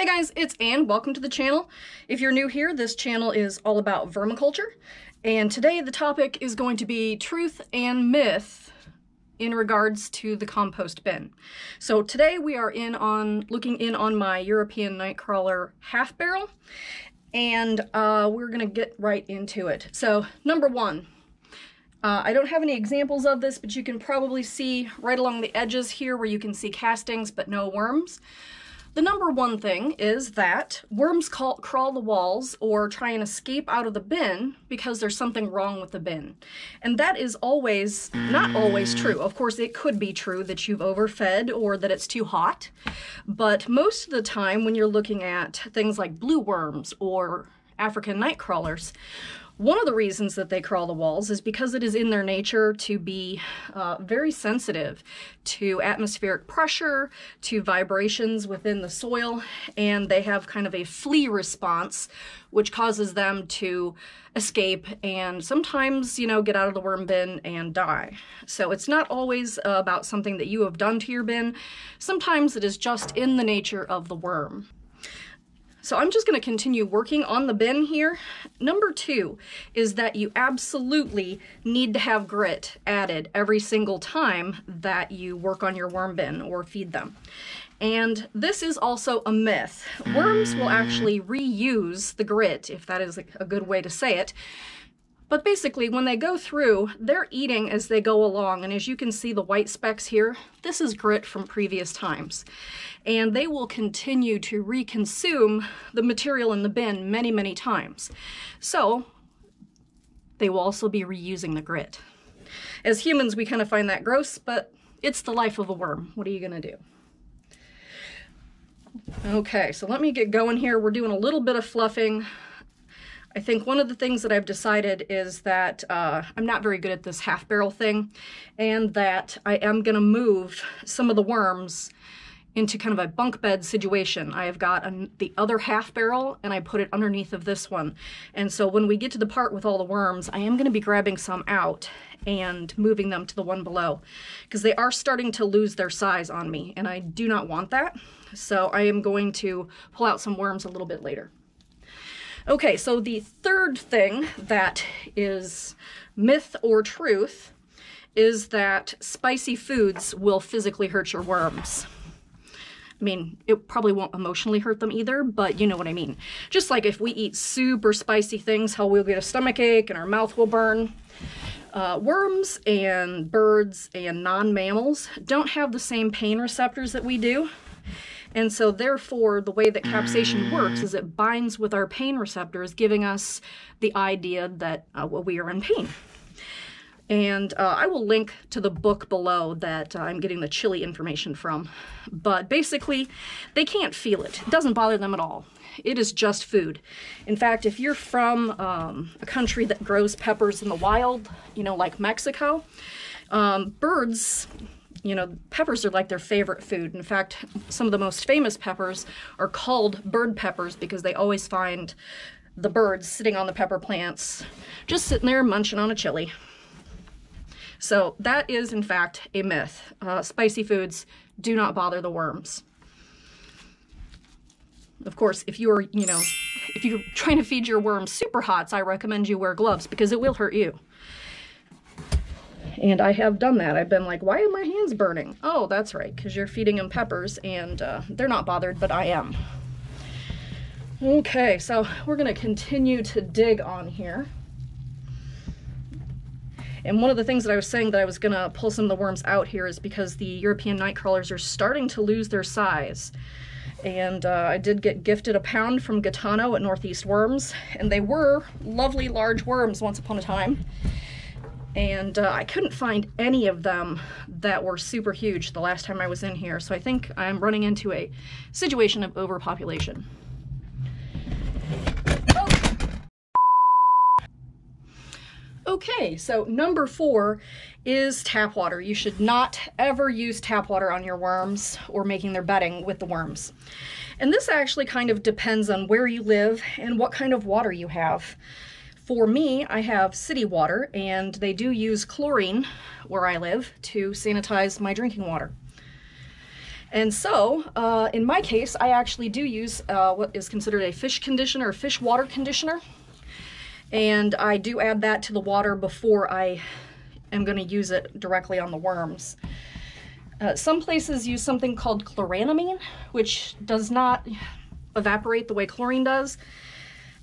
Hey guys, it's Anne. Welcome to the channel. If you're new here, this channel is all about vermiculture. And today the topic is going to be truth and myth in regards to the compost bin. So today we are in on looking in on my European Nightcrawler half barrel and uh, we're gonna get right into it. So number one, uh, I don't have any examples of this, but you can probably see right along the edges here where you can see castings but no worms. The number one thing is that worms call, crawl the walls or try and escape out of the bin because there's something wrong with the bin. And that is always, not always true. Of course, it could be true that you've overfed or that it's too hot. But most of the time when you're looking at things like blue worms or African night crawlers, one of the reasons that they crawl the walls is because it is in their nature to be uh, very sensitive to atmospheric pressure, to vibrations within the soil, and they have kind of a flee response, which causes them to escape and sometimes, you know, get out of the worm bin and die. So it's not always about something that you have done to your bin. Sometimes it is just in the nature of the worm. So I'm just going to continue working on the bin here. Number two is that you absolutely need to have grit added every single time that you work on your worm bin or feed them. And this is also a myth. Worms will mm. actually reuse the grit, if that is a good way to say it, but basically, when they go through, they're eating as they go along. And as you can see the white specks here, this is grit from previous times. And they will continue to reconsume the material in the bin many, many times. So they will also be reusing the grit. As humans, we kind of find that gross, but it's the life of a worm. What are you going to do? Okay, so let me get going here. We're doing a little bit of fluffing. I think one of the things that I've decided is that uh, I'm not very good at this half barrel thing and that I am going to move some of the worms into kind of a bunk bed situation. I have got an, the other half barrel and I put it underneath of this one. And so when we get to the part with all the worms, I am going to be grabbing some out and moving them to the one below because they are starting to lose their size on me and I do not want that. So I am going to pull out some worms a little bit later. Okay, so the third thing that is myth or truth is that spicy foods will physically hurt your worms. I mean, it probably won't emotionally hurt them either, but you know what I mean. Just like if we eat super spicy things, how we'll get a stomach ache and our mouth will burn. Uh, worms and birds and non-mammals don't have the same pain receptors that we do. And so therefore, the way that capsaicin works is it binds with our pain receptors, giving us the idea that uh, well, we are in pain. And uh, I will link to the book below that uh, I'm getting the chili information from. But basically, they can't feel it. It doesn't bother them at all. It is just food. In fact, if you're from um, a country that grows peppers in the wild, you know, like Mexico, um, birds you know, peppers are like their favorite food. In fact, some of the most famous peppers are called bird peppers because they always find the birds sitting on the pepper plants, just sitting there munching on a chili. So that is, in fact, a myth. Uh, spicy foods do not bother the worms. Of course, if you are, you know, if you're trying to feed your worms super hots, I recommend you wear gloves because it will hurt you. And I have done that. I've been like, why are my hands burning? Oh, that's right, because you're feeding them peppers and uh, they're not bothered, but I am. Okay, so we're gonna continue to dig on here. And one of the things that I was saying that I was gonna pull some of the worms out here is because the European night crawlers are starting to lose their size. And uh, I did get gifted a pound from Gaetano at Northeast Worms, and they were lovely large worms once upon a time and uh, I couldn't find any of them that were super huge the last time I was in here, so I think I'm running into a situation of overpopulation. Oh. Okay, so number four is tap water. You should not ever use tap water on your worms or making their bedding with the worms. And this actually kind of depends on where you live and what kind of water you have. For me, I have city water, and they do use chlorine where I live to sanitize my drinking water. And so, uh, in my case, I actually do use uh, what is considered a fish conditioner, or fish water conditioner. And I do add that to the water before I am going to use it directly on the worms. Uh, some places use something called chloranamine, which does not evaporate the way chlorine does.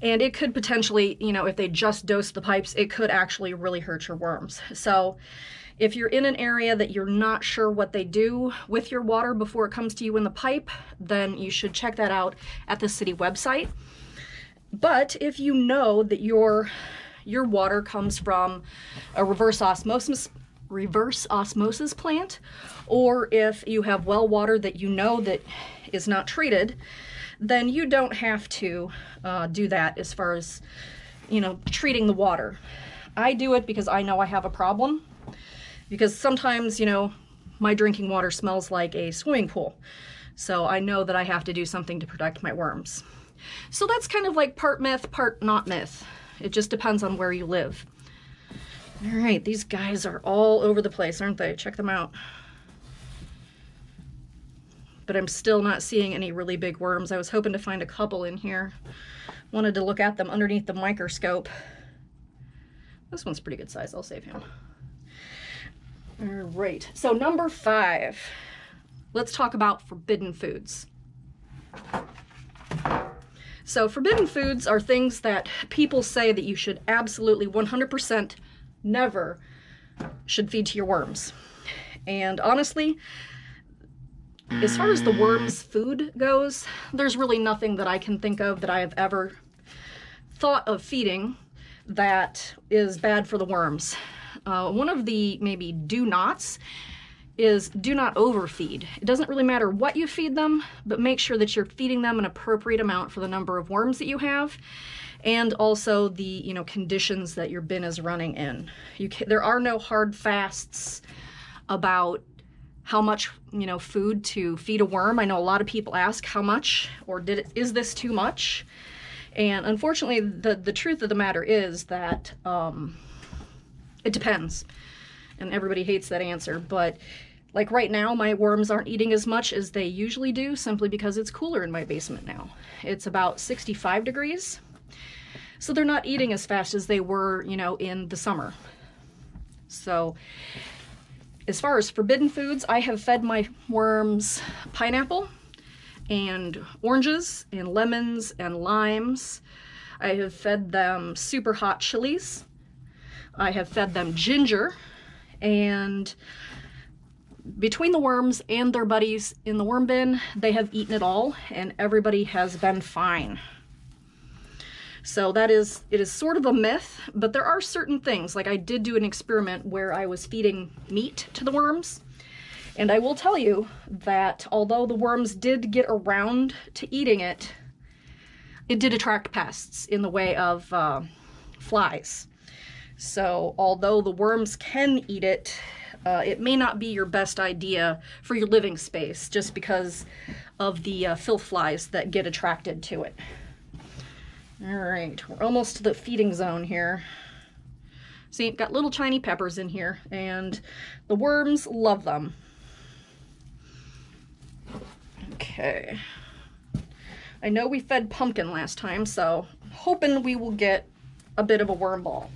And it could potentially, you know, if they just dose the pipes, it could actually really hurt your worms. So if you're in an area that you're not sure what they do with your water before it comes to you in the pipe, then you should check that out at the city website. But if you know that your your water comes from a reverse osmosis reverse osmosis plant or if you have well water that you know that is not treated, then you don't have to uh, do that as far as, you know, treating the water. I do it because I know I have a problem. Because sometimes, you know, my drinking water smells like a swimming pool. So I know that I have to do something to protect my worms. So that's kind of like part myth, part not myth. It just depends on where you live. All right, these guys are all over the place, aren't they? Check them out but I'm still not seeing any really big worms. I was hoping to find a couple in here. Wanted to look at them underneath the microscope. This one's pretty good size. I'll save him. All right, so number five. Let's talk about forbidden foods. So forbidden foods are things that people say that you should absolutely 100% never should feed to your worms. And honestly, as far as the worm's food goes, there's really nothing that I can think of that I have ever thought of feeding that is bad for the worms. Uh, one of the maybe do nots is do not overfeed. It doesn't really matter what you feed them, but make sure that you're feeding them an appropriate amount for the number of worms that you have and also the you know conditions that your bin is running in. You there are no hard fasts about how much you know food to feed a worm. I know a lot of people ask how much or did it, is this too much? And unfortunately, the the truth of the matter is that um, it depends, and everybody hates that answer. But like right now, my worms aren't eating as much as they usually do, simply because it's cooler in my basement now. It's about 65 degrees, so they're not eating as fast as they were, you know, in the summer. So as far as forbidden foods, I have fed my worms pineapple and oranges and lemons and limes. I have fed them super hot chilies. I have fed them ginger and between the worms and their buddies in the worm bin, they have eaten it all and everybody has been fine. So that is, it is sort of a myth, but there are certain things, like I did do an experiment where I was feeding meat to the worms, and I will tell you that although the worms did get around to eating it, it did attract pests in the way of uh, flies. So although the worms can eat it, uh, it may not be your best idea for your living space just because of the uh, filth flies that get attracted to it. All right, we're almost to the feeding zone here. See, got little tiny peppers in here, and the worms love them. Okay. I know we fed pumpkin last time, so I'm hoping we will get a bit of a worm ball.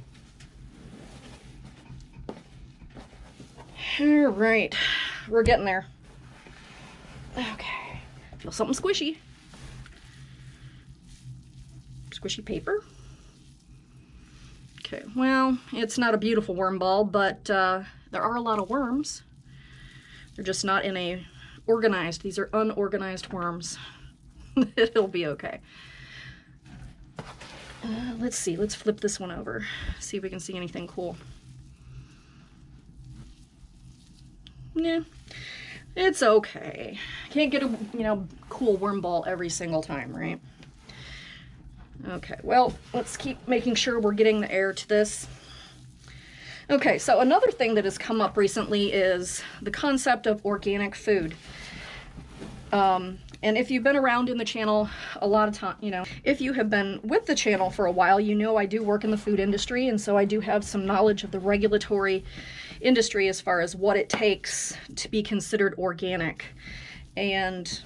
All right, we're getting there. Okay, feel something squishy squishy paper. Okay, well, it's not a beautiful worm ball, but uh, there are a lot of worms. They're just not in a organized, these are unorganized worms. It'll be okay. Uh, let's see, let's flip this one over, see if we can see anything cool. Yeah, it's okay. Can't get a, you know, cool worm ball every single time, right? Okay, well, let's keep making sure we're getting the air to this. Okay, so another thing that has come up recently is the concept of organic food. Um, and if you've been around in the channel a lot of time, you know, if you have been with the channel for a while, you know I do work in the food industry, and so I do have some knowledge of the regulatory industry as far as what it takes to be considered organic. And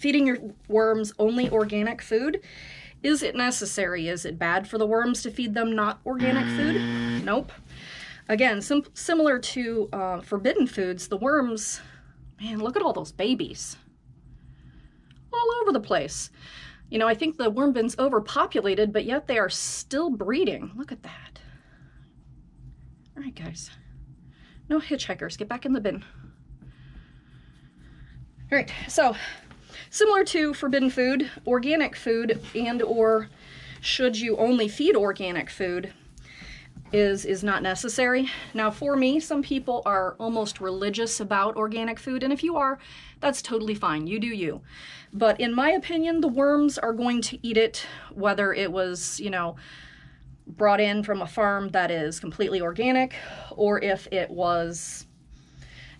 feeding your worms only organic food, is it necessary? Is it bad for the worms to feed them not organic food? Nope. Again, sim similar to uh, forbidden foods, the worms, man, look at all those babies. All over the place. You know, I think the worm bin's overpopulated, but yet they are still breeding. Look at that. All right, guys. No hitchhikers. Get back in the bin. All right, so similar to forbidden food, organic food and or should you only feed organic food is is not necessary. Now for me, some people are almost religious about organic food and if you are, that's totally fine. You do you. But in my opinion, the worms are going to eat it whether it was, you know, brought in from a farm that is completely organic or if it was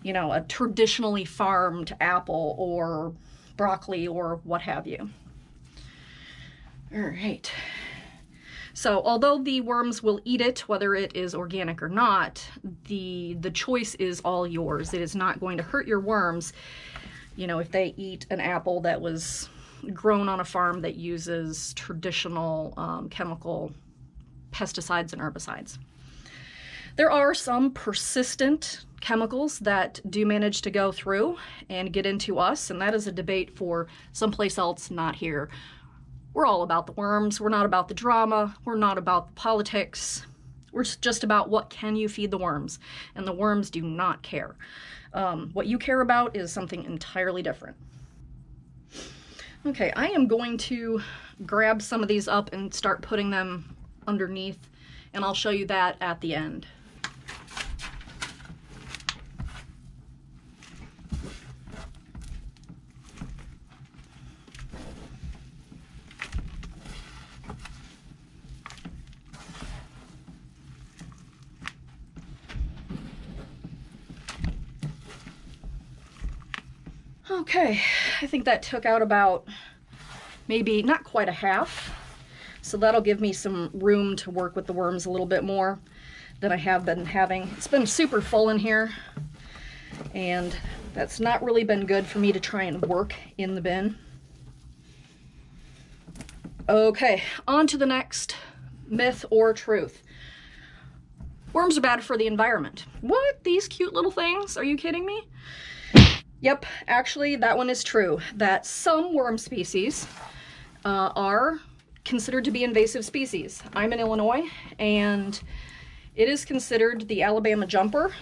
you know, a traditionally farmed apple or broccoli or what have you. All right. So although the worms will eat it, whether it is organic or not, the, the choice is all yours. It is not going to hurt your worms, you know, if they eat an apple that was grown on a farm that uses traditional um, chemical pesticides and herbicides. There are some persistent chemicals that do manage to go through and get into us, and that is a debate for someplace else, not here. We're all about the worms. We're not about the drama. We're not about the politics. We're just about what can you feed the worms, and the worms do not care. Um, what you care about is something entirely different. Okay, I am going to grab some of these up and start putting them underneath, and I'll show you that at the end. Okay, I think that took out about maybe not quite a half. So that'll give me some room to work with the worms a little bit more than I have been having. It's been super full in here and that's not really been good for me to try and work in the bin. Okay, on to the next myth or truth. Worms are bad for the environment. What? These cute little things? Are you kidding me? Yep, actually that one is true, that some worm species uh, are considered to be invasive species. I'm in Illinois and it is considered, the Alabama jumper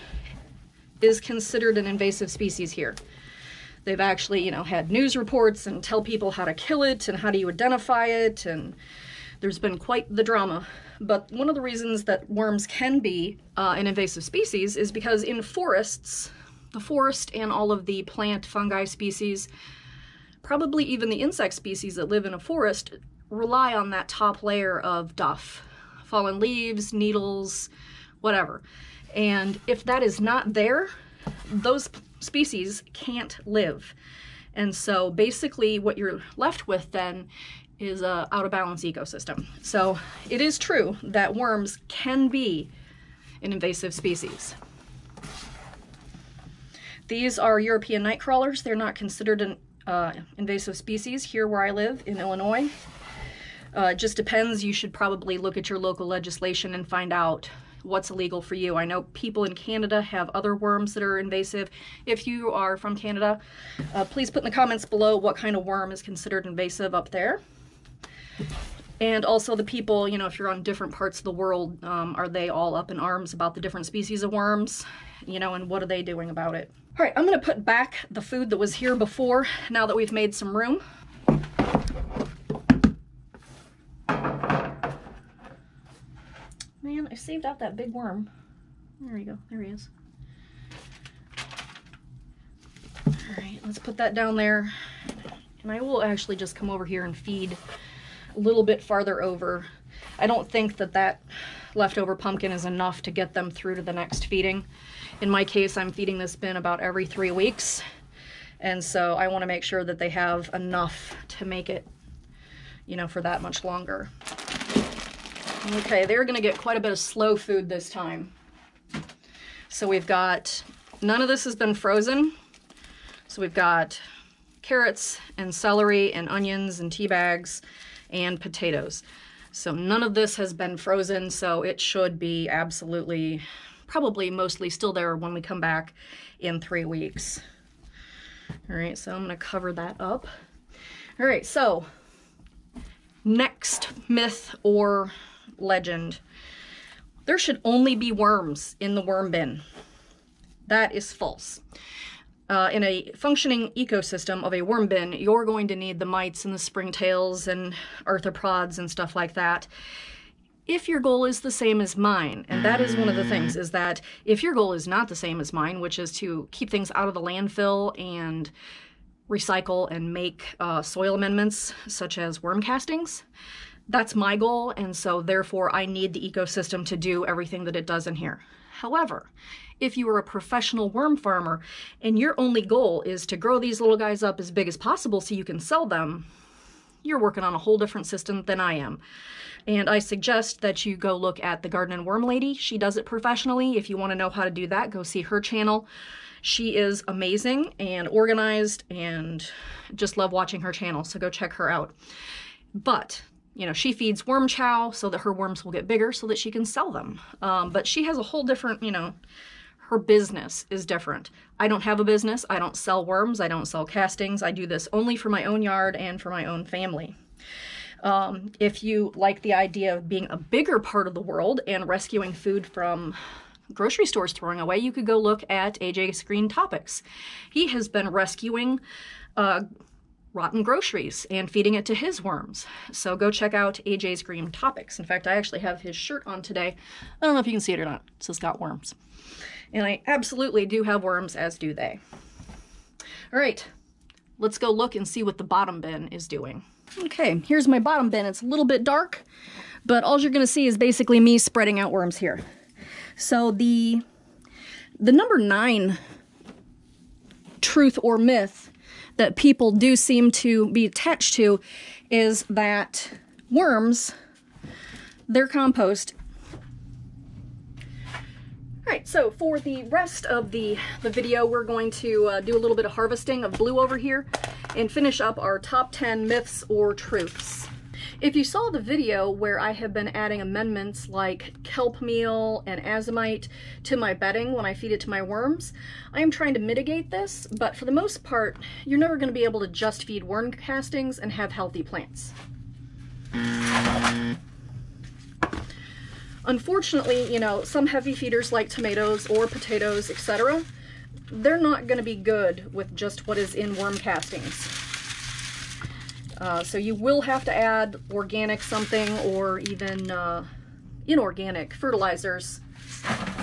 is considered an invasive species here. They've actually, you know, had news reports and tell people how to kill it and how do you identify it and there's been quite the drama. But one of the reasons that worms can be uh, an invasive species is because in forests, the forest and all of the plant fungi species, probably even the insect species that live in a forest, rely on that top layer of duff, fallen leaves, needles, whatever. And if that is not there, those species can't live. And so basically what you're left with then is a out of balance ecosystem. So it is true that worms can be an invasive species. These are European night crawlers. They're not considered an uh, invasive species here where I live in Illinois. Uh, it just depends. You should probably look at your local legislation and find out what's illegal for you. I know people in Canada have other worms that are invasive. If you are from Canada, uh, please put in the comments below what kind of worm is considered invasive up there. And also the people, you know, if you're on different parts of the world, um, are they all up in arms about the different species of worms? You know, and what are they doing about it? All right, I'm gonna put back the food that was here before now that we've made some room. Man, I saved out that big worm. There you go, there he is. All right, let's put that down there. And I will actually just come over here and feed a little bit farther over. I don't think that that leftover pumpkin is enough to get them through to the next feeding. In my case, I'm feeding this bin about every three weeks. And so I want to make sure that they have enough to make it, you know, for that much longer. Okay, they're going to get quite a bit of slow food this time. So we've got, none of this has been frozen. So we've got carrots and celery and onions and tea bags and potatoes. So none of this has been frozen, so it should be absolutely, probably mostly still there when we come back in three weeks. All right, so I'm gonna cover that up. All right, so next myth or legend. There should only be worms in the worm bin. That is false. Uh, in a functioning ecosystem of a worm bin, you're going to need the mites and the springtails and arthropods and stuff like that. If your goal is the same as mine, and that is one of the things, is that if your goal is not the same as mine, which is to keep things out of the landfill and recycle and make uh, soil amendments such as worm castings, that's my goal, and so therefore I need the ecosystem to do everything that it does in here. However, if you are a professional worm farmer and your only goal is to grow these little guys up as big as possible so you can sell them, you're working on a whole different system than I am. And I suggest that you go look at the Garden and Worm Lady. She does it professionally. If you want to know how to do that, go see her channel. She is amazing and organized and just love watching her channel, so go check her out. But you know, she feeds worm chow so that her worms will get bigger so that she can sell them. Um, but she has a whole different, you know, her business is different. I don't have a business. I don't sell worms. I don't sell castings. I do this only for my own yard and for my own family. Um, if you like the idea of being a bigger part of the world and rescuing food from grocery stores throwing away, you could go look at AJ's Green Topics. He has been rescuing uh, rotten groceries and feeding it to his worms. So go check out AJ's Green Topics. In fact, I actually have his shirt on today. I don't know if you can see it or not. It says got worms. And I absolutely do have worms, as do they. All right, let's go look and see what the bottom bin is doing. Okay, here's my bottom bin. It's a little bit dark, but all you're gonna see is basically me spreading out worms here. So the, the number nine truth or myth that people do seem to be attached to is that worms, their compost Alright, so for the rest of the, the video, we're going to uh, do a little bit of harvesting of blue over here and finish up our top 10 myths or truths. If you saw the video where I have been adding amendments like kelp meal and azomite to my bedding when I feed it to my worms, I am trying to mitigate this, but for the most part, you're never going to be able to just feed worm castings and have healthy plants. Unfortunately, you know, some heavy feeders like tomatoes or potatoes, etc., they're not going to be good with just what is in worm castings. Uh, so you will have to add organic something or even uh, inorganic fertilizers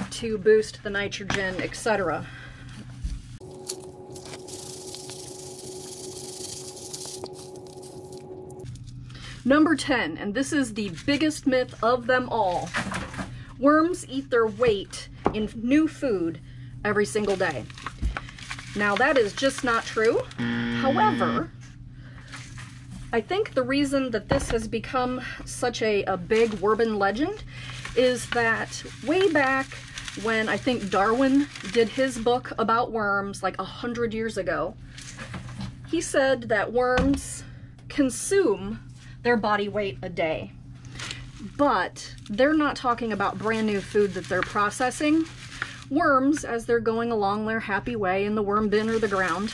to boost the nitrogen, etc. Number 10, and this is the biggest myth of them all. Worms eat their weight in new food every single day. Now that is just not true. However, I think the reason that this has become such a, a big urban legend is that way back when I think Darwin did his book about worms like a hundred years ago, he said that worms consume their body weight a day. But they're not talking about brand new food that they're processing. Worms, as they're going along their happy way in the worm bin or the ground,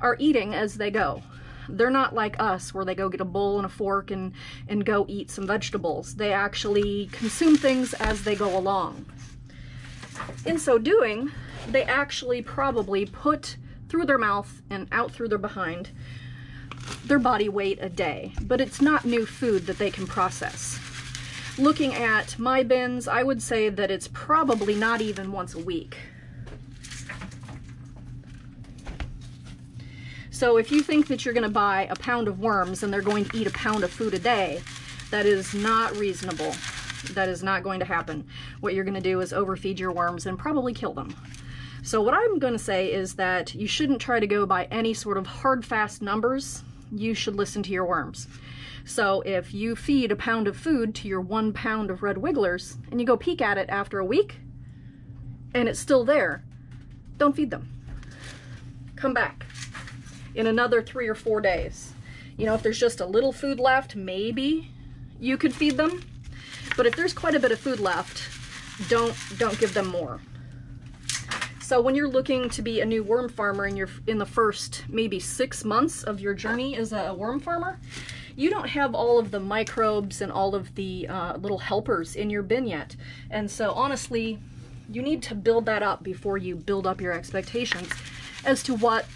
are eating as they go. They're not like us where they go get a bowl and a fork and, and go eat some vegetables. They actually consume things as they go along. In so doing, they actually probably put through their mouth and out through their behind their body weight a day, but it's not new food that they can process. Looking at my bins, I would say that it's probably not even once a week. So if you think that you're going to buy a pound of worms and they're going to eat a pound of food a day, that is not reasonable. That is not going to happen. What you're going to do is overfeed your worms and probably kill them. So what I'm going to say is that you shouldn't try to go by any sort of hard, fast numbers you should listen to your worms. So if you feed a pound of food to your one pound of red wigglers and you go peek at it after a week and it's still there, don't feed them. come back in another three or four days. You know, if there's just a little food left, maybe you could feed them. But if there's quite a bit of food left, don't don't give them more. So when you're looking to be a new worm farmer and you're in the first maybe six months of your journey as a worm farmer, you don't have all of the microbes and all of the uh, little helpers in your bin yet. And so honestly, you need to build that up before you build up your expectations as to what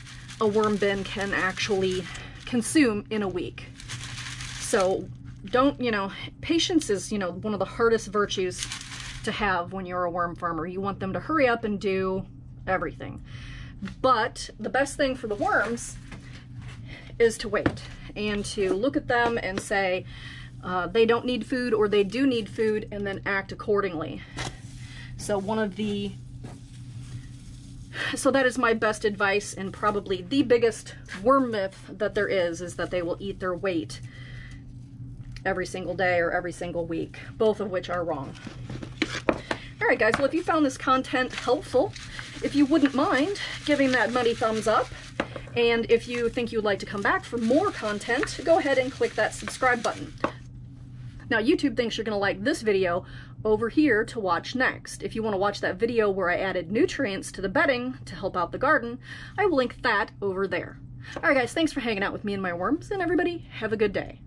a worm bin can actually consume in a week. So don't, you know, patience is, you know, one of the hardest virtues to have when you're a worm farmer. You want them to hurry up and do everything. But the best thing for the worms is to wait and to look at them and say uh, they don't need food or they do need food and then act accordingly. So one of the so that is my best advice and probably the biggest worm myth that there is is that they will eat their weight every single day or every single week, both of which are wrong. All right, guys, well, if you found this content helpful, if you wouldn't mind giving that money thumbs up, and if you think you'd like to come back for more content, go ahead and click that subscribe button. Now, YouTube thinks you're going to like this video over here to watch next. If you want to watch that video where I added nutrients to the bedding to help out the garden, I will link that over there. All right, guys, thanks for hanging out with me and my worms, and everybody, have a good day.